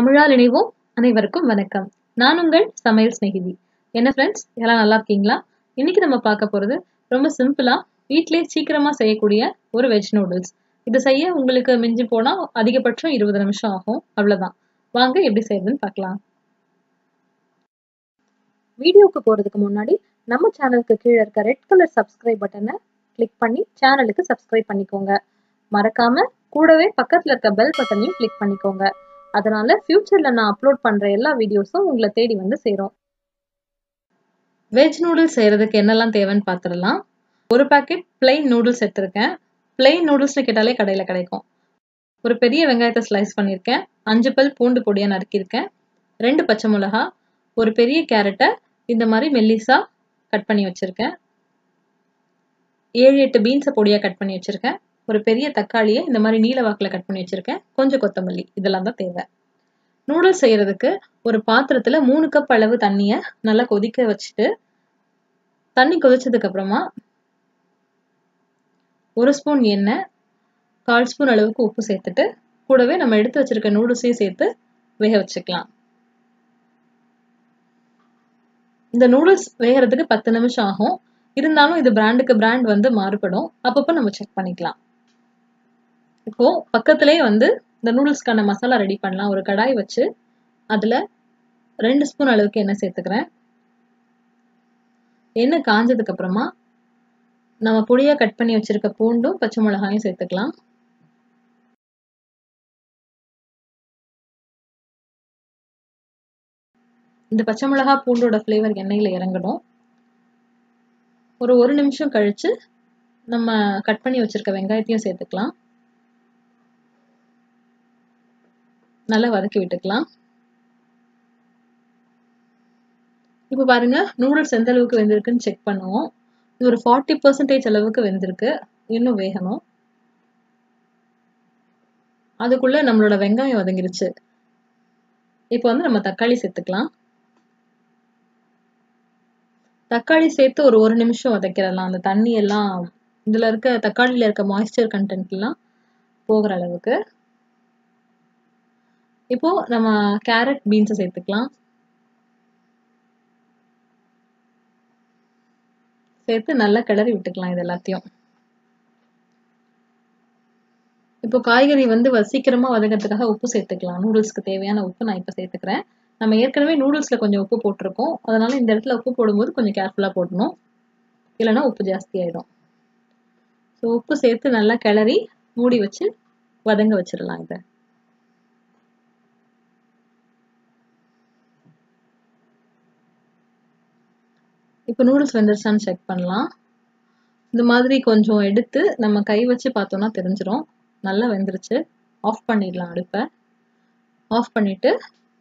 தமிழால் இணைவோம். அனைவருக்கும் வணக்கம். நான் உங்கள் சமையல் ஸ்நேகிதி என்ன ஃப்ரெண்ட்ஸ் எல்லாம் நல்லா இருக்கீங்களா? இன்னைக்கு நம்ம பார்க்க போறது ரொம்ப சிம்பிளா வீட்டிலே சீக்கிரமா செய்யக்கூடிய ஒரு வெஜ் நூடுல்ஸ் இதை செய்ய உங்களுக்கு மிஞ்சி போனா அதிகபட்சம் இருபது நிமிஷம் ஆகும். அவ்வளவுதான். வாங்க எப்படி செய்யறதுன்னு பார்க்கலாம். வீடியோக்கு போறதுக்கு முன்னாடி நம்ம சேனலுக்கு கீழே இருக்க ரெட் கலர் சப்ஸ்கிரைப் பட்டனை கிளிக் பண்ணி சேனலுக்கு சப்ஸ்கிரைப் பண்ணிக்கோங்க. மறக்காம கூடவே பக்கத்துல இருக்க பெல் பட்டனையும் கிளிக் பண்ணிக்கோங்க. அதனால ஃப்யூச்சரில் நான் அப்லோட் பண்ணுற எல்லா வீடியோஸும் உங்களை தேடி வந்து சேரும். வெஜ் நூடுல்ஸ் செய்கிறதுக்கு என்னெல்லாம் தேவைன்னு பார்த்துடலாம் ஒரு பாக்கெட் பிளெயின் நூடுல்ஸ் எடுத்திருக்கேன். பிளெயின் நூடுல்ஸ்னு கேட்டாலே கடையில் கிடைக்கும். ஒரு பெரிய வெங்காயத்தை ஸ்லைஸ் பண்ணியிருக்கேன். அஞ்சு பல் பூண்டு பொடியாக நறுக்கியிருக்கேன். ரெண்டு பச்சை மிளகா ஒரு பெரிய கேரட்டை இந்த மாதிரி மெல்லிஸாக கட் பண்ணி வச்சுருக்கேன். ஏழு எட்டு பீன்ஸை பொடியாக கட் பண்ணி வச்சுருக்கேன். ஒரு பெரிய தக்காளியை இந்த மாதிரி நீல வாக்கில் கட் பண்ணி வச்சுருக்கேன். கொஞ்சம் கொத்தமல்லி. இதெல்லாம் தான் தேவை. நூடுல்ஸ் செய்கிறதுக்கு ஒரு பாத்திரத்தில் மூணு கப் அளவு தண்ணியை நல்லா கொதிக்க வச்சுட்டு தண்ணி கொதிச்சதுக்கு அப்புறமா ஒரு ஸ்பூன் எண்ணெய் கால் ஸ்பூன் அளவுக்கு உப்பு சேர்த்துட்டு கூடவே நம்ம எடுத்து வச்சிருக்க நூடுல்ஸையும் சேர்த்து வேக வச்சுக்கலாம். இந்த நூடுல்ஸ் வேகிறதுக்கு பத்து நிமிஷம் ஆகும். இருந்தாலும் இது பிராண்டுக்கு பிராண்ட் வந்து மாறுபடும். அப்பப்போ நம்ம செக் பண்ணிக்கலாம். இப்போ பக்கத்துலேயே வந்து இந்த நூடுல்ஸ்க்கான மசாலா ரெடி பண்ணலாம். ஒரு கடாய் வச்சு அதில் ரெண்டு ஸ்பூன் அளவுக்கு எண்ணெய் சேர்த்துக்கிறேன். எண்ணெய் காஞ்சதுக்கப்புறமா நம்ம பொடியாக கட் பண்ணி வச்சுருக்க பூண்டும் பச்சை மிளகாயும் சேர்த்துக்கலாம். இந்த பச்சை மிளகா பூண்டோட ஃப்ளேவர் எண்ணெயில் இறங்கணும். ஒரு ஒரு நிமிஷம் கழித்து நம்ம கட் பண்ணி வச்சுருக்க வெங்காயத்தையும் சேர்த்துக்கலாம். நல்லா வதக்கி விட்டுக்கலாம். இப்போ பாருங்க நூடுல்ஸ் எந்த அளவுக்கு வெந்திருக்குன்னு செக் பண்ணுவோம். இது ஒரு ஃபார்ட்டி பர்சன்டேஜ் அளவுக்கு வெந்திருக்கு. இன்னும் வேகணும். அதுக்குள்ள நம்மளோட வெங்காயம் வதங்கிருச்சு. இப்போ வந்து நம்ம தக்காளி சேர்த்துக்கலாம். தக்காளி சேர்த்து ஒரு ஒரு நிமிஷம் வதக்கிடலாம் அந்த தண்ணி எல்லாம் இதுல இருக்க தக்காளியில இருக்க மாய்ஸ்சர் கண்டென்ட் எல்லாம் போகிற அளவுக்கு. இப்போ நம்ம கேரட் பீன்ஸை சேர்த்துக்கலாம். சேர்த்து நல்லா கிளறி விட்டுக்கலாம் இது எல்லாத்தையும். இப்போ காய்கறி வந்து சீக்கிரமா வதங்கிறதுக்காக உப்பு சேர்த்துக்கலாம். நூடுல்ஸ்க்கு தேவையான உப்பு நான் இப்போ சேர்த்துக்கிறேன். நம்ம ஏற்கனவே நூடுல்ஸ்ல கொஞ்சம் உப்பு போட்டிருக்கோம். அதனால இந்த இடத்துல உப்பு போடும்போது கொஞ்சம் கேர்ஃபுல்லா போடணும். இல்லைன்னா உப்பு ஜாஸ்தி ஆயிடும். ஸோ உப்பு சேர்த்து நல்லா கிளறி மூடி வச்சு வதங்க வச்சிடலாம் இதை. இப்போ நூடுல்ஸ் வெந்துருச்சான்னு செக் பண்ணலாம். இந்த மாதிரி கொஞ்சம் எடுத்து நம்ம கை வச்சு பார்த்தோம்னா தெரிஞ்சிடும் நல்லா வெந்துருச்சு. ஆஃப் பண்ணிடலாம் அடுப்பை. ஆஃப் பண்ணிவிட்டு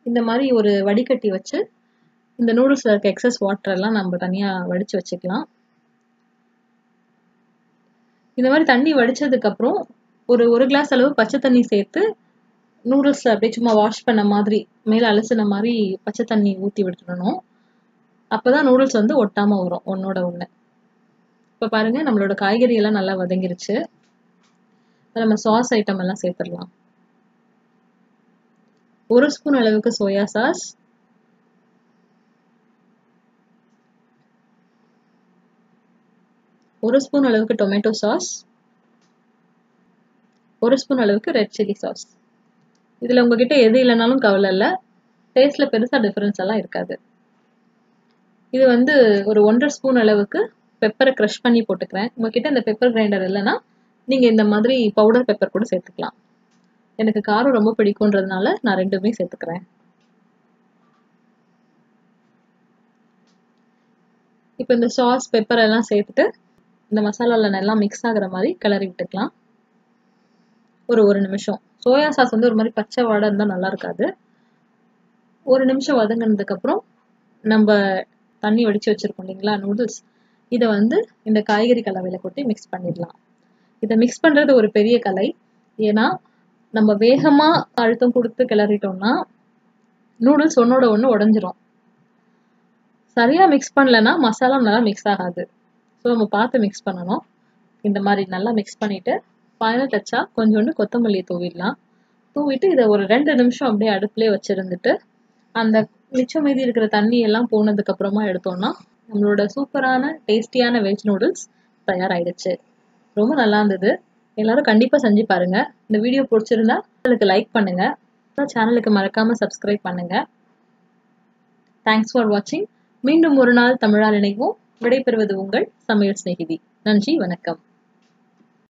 இந்த மாதிரி ஒரு வடிகட்டி வச்சு இந்த நூடுல்ஸில் இருக்க எக்ஸஸ் வாட்டரெல்லாம் நம்ம தனியாக வடித்து வச்சுக்கலாம். இந்த மாதிரி தண்ணி வடித்ததுக்கப்புறம் ஒரு ஒரு கிளாஸ் அளவு பச்சை தண்ணி சேர்த்து நூடுல்ஸில் அப்படியே சும்மா வாஷ் பண்ண மாதிரி மேலே அலசின மாதிரி பச்சை தண்ணி ஊற்றி விட்டுடணும். அப்போதான் நூடுல்ஸ் வந்து ஒட்டாமல் வரும் ஒன்றோட ஒன்று இப்போ பாருங்கள் நம்மளோட காய்கறி எல்லாம் நல்லா வதங்கிருச்சு. நம்ம சாஸ் ஐட்டம் எல்லாம் சேர்த்துடலாம். ஒரு ஸ்பூன் அளவுக்கு சோயா சாஸ் ஒரு ஸ்பூன் அளவுக்கு டொமேட்டோ சாஸ் ஒரு ஸ்பூன் அளவுக்கு ரெட் சில்லி சாஸ் இதில் உங்ககிட்ட எது இல்லைனாலும் கவலை இல்லை. டேஸ்ட்டில் பெருசாக டிஃப்ரென்ஸ் எல்லாம் இருக்காது. இது வந்து ஒரு ஒன்றரை ஸ்பூன் அளவுக்கு பெப்பரை க்ரஷ் பண்ணி போட்டுக்கிறேன். உங்ககிட்ட இந்த பெப்பர் கிரைண்டர் இல்லைன்னா நீங்கள் இந்த மாதிரி பவுடர் பெப்பர் கூட சேர்த்துக்கலாம். எனக்கு காரம் ரொம்ப பிடிக்குன்றதுனால நான் ரெண்டுமே சேர்த்துக்கிறேன். இப்போ இந்த சாஸ் பெப்பர் எல்லாம் சேர்த்துட்டு இந்த மசாலாவில் எல்லாம் மிக்ஸ் ஆகிற மாதிரி கிளறி விட்டுக்கலாம். ஒரு ஒரு நிமிஷம். சோயா சாஸ் வந்து ஒரு மாதிரி பச்சை வாடை இருந்தால் நல்லா இருக்காது. ஒரு நிமிஷம் வதங்கினதுக்கப்புறம் நம்ம தண்ணி வடித்து வச்சுருக்கோம் இல்லைங்களா நூடுல்ஸ் இதை வந்து இந்த காய்கறி கலவையில் கொட்டி மிக்ஸ் பண்ணிடலாம். இதை மிக்ஸ் பண்ணுறது ஒரு பெரிய கலை. ஏன்னா நம்ம வேகமாக அழுத்தம் கொடுத்து கிளறிட்டோம்னா நூடுல்ஸ் ஒன்றோட ஒன்று உடஞ்சிரும். சரியாக மிக்ஸ் பண்ணலன்னா மசாலா நல்லா மிக்ஸ் ஆகாது. ஸோ நம்ம பார்த்து மிக்ஸ் பண்ணணும். இந்த மாதிரி நல்லா மிக்ஸ் பண்ணிவிட்டு ஃபைனல் டச்சாக கொஞ்சோண்டு கொத்தமல்லி தூவிடலாம். தூவிட்டு இதை ஒரு ரெண்டு நிமிஷம் அப்படியே அடுப்புலேயே வச்சிருந்துட்டு அந்த மிச்சம் மீதி இருக்கிற தண்ணி எல்லாம் போனதுக்கு அப்புறமா எடுத்தோம்னா நம்மளோட சூப்பரான டேஸ்டியான வெஜ் நூடுல்ஸ் தயாராயிடுச்சு. ரொம்ப நல்லா இருந்தது. எல்லாரும் கண்டிப்பாக செஞ்சு பாருங்க. இந்த வீடியோ பிடிச்சிருந்தா சேனலுக்கு லைக் பண்ணுங்க. சேனலுக்கு மறக்காம சப்ஸ்கிரைப் பண்ணுங்க. தேங்க்ஸ் ஃபார் வாட்சிங் மீண்டும் ஒரு நாள் தமிழால் இணைவோம். விடைபெறுவது உங்கள் சமையல் சிநேகிதி. நன்றி வணக்கம்.